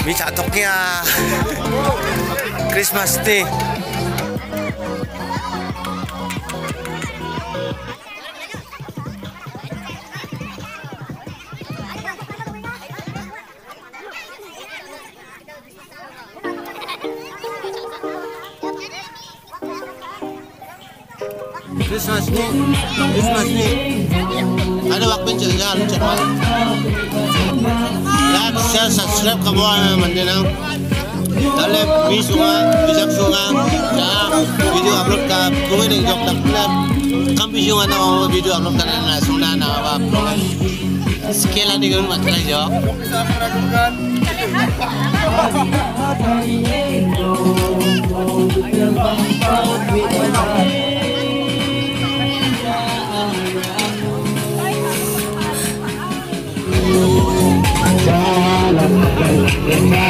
Bisa toknya Christmas Day. Christmas ni, Christmas ni. Ada waktu jalan cepat. Like, share, subscribe ke bawah mandena. Dale bisunga, bijak sunga. Ya, video upload ka. Kung ini jok tak benar. Kam bisunga na mau video upload ka na sunna na apa upload. Sekela di rumah telah jok. La Yeah.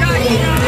Carinha!